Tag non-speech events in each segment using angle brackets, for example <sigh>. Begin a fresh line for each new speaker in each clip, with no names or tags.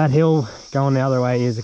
That hill going the other way is a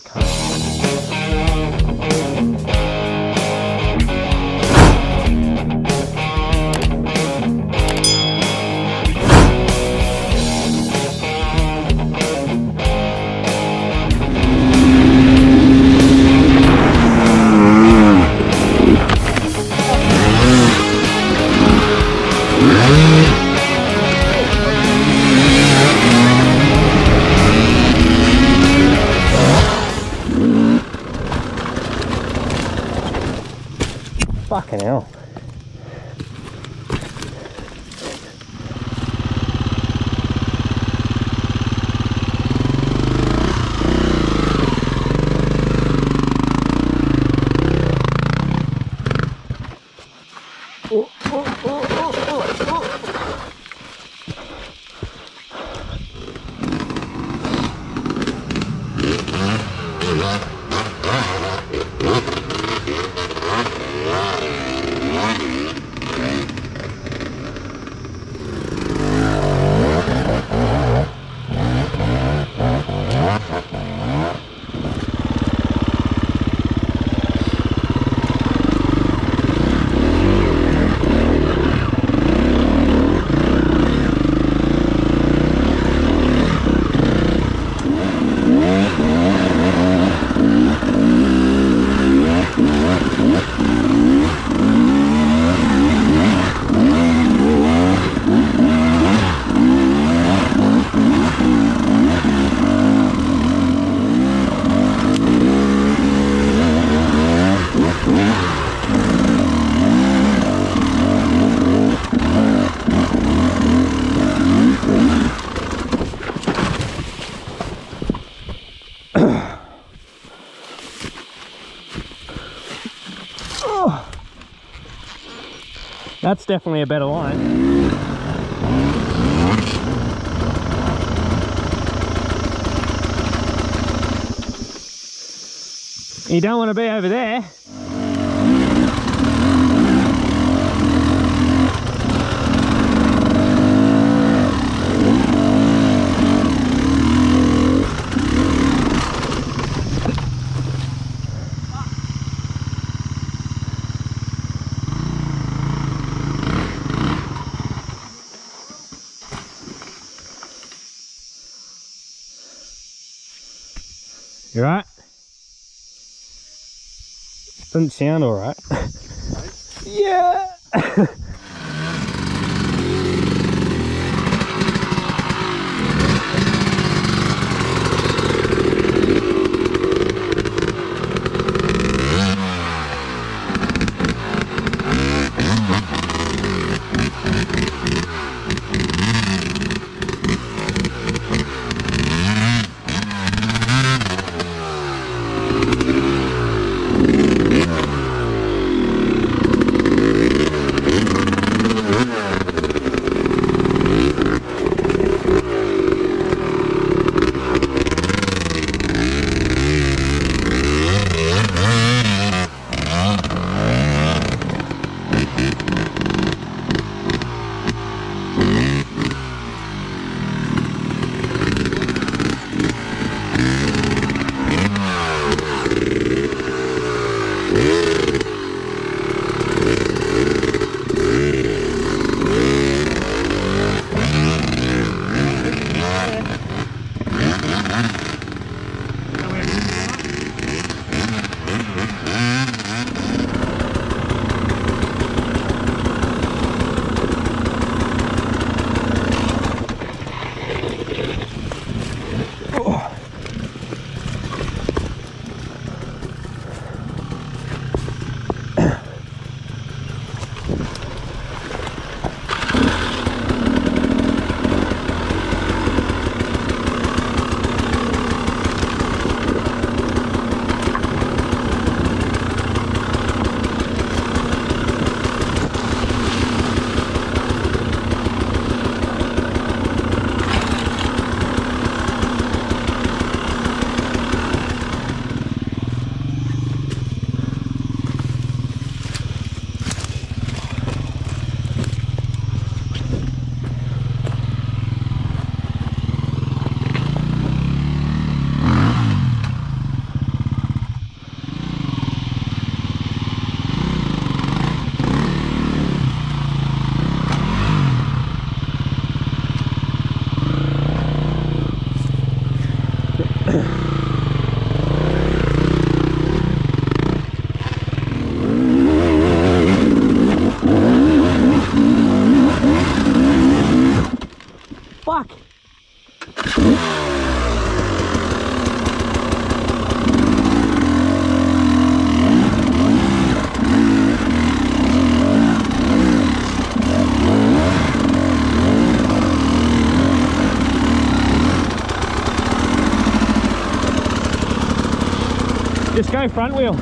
That's definitely a better line. You don't want to be over there. You right? Doesn't sound alright. yeah! <laughs> no front wheel.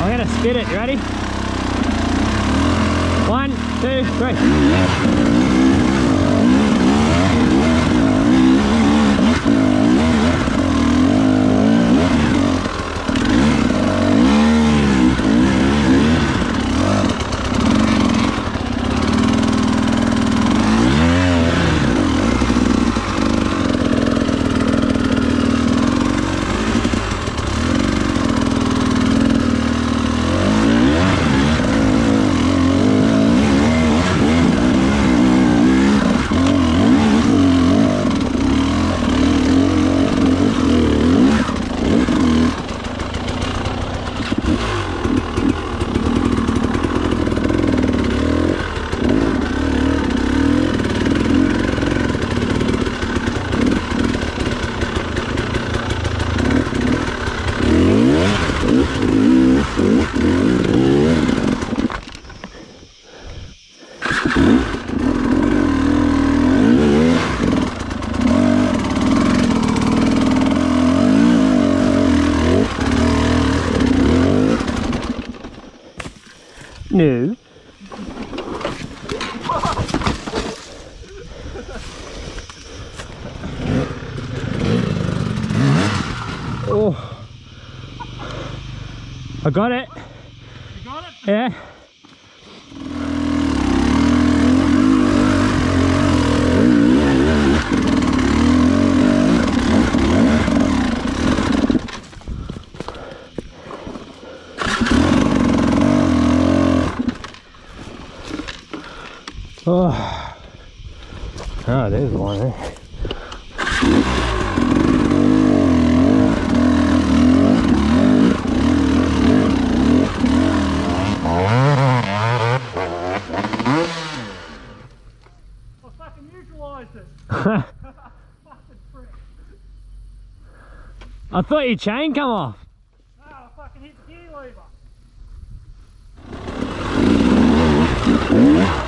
I'm gonna spit it, you ready? One, two, three. No. Oh. I got it.
You got it?
Yeah. Oh. Oh, there's one there.
I fucking neutralised it. fucking prick.
I thought your chain come off.
No,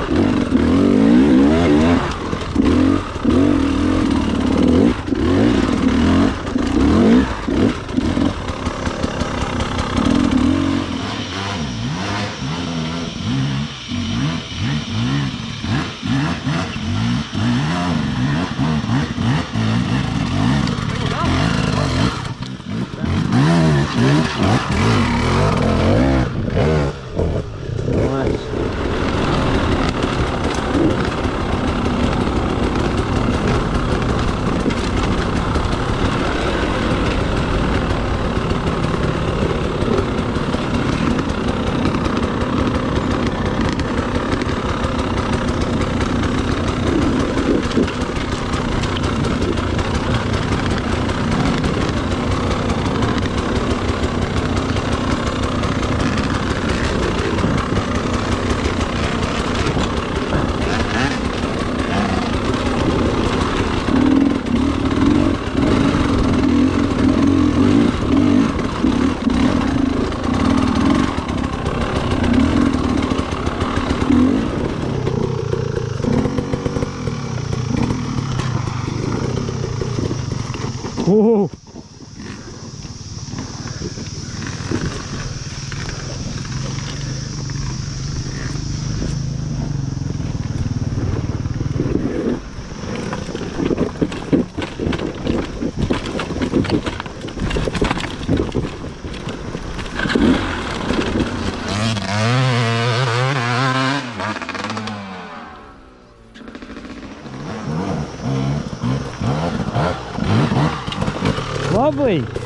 Yeah.
I aí.